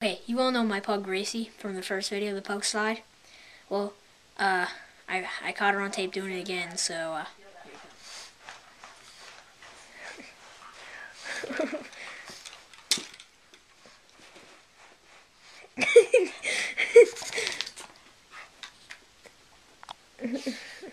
Okay, you all know my pug Gracie from the first video, the pug slide. Well, uh, I, I caught her on tape doing it again, so, uh.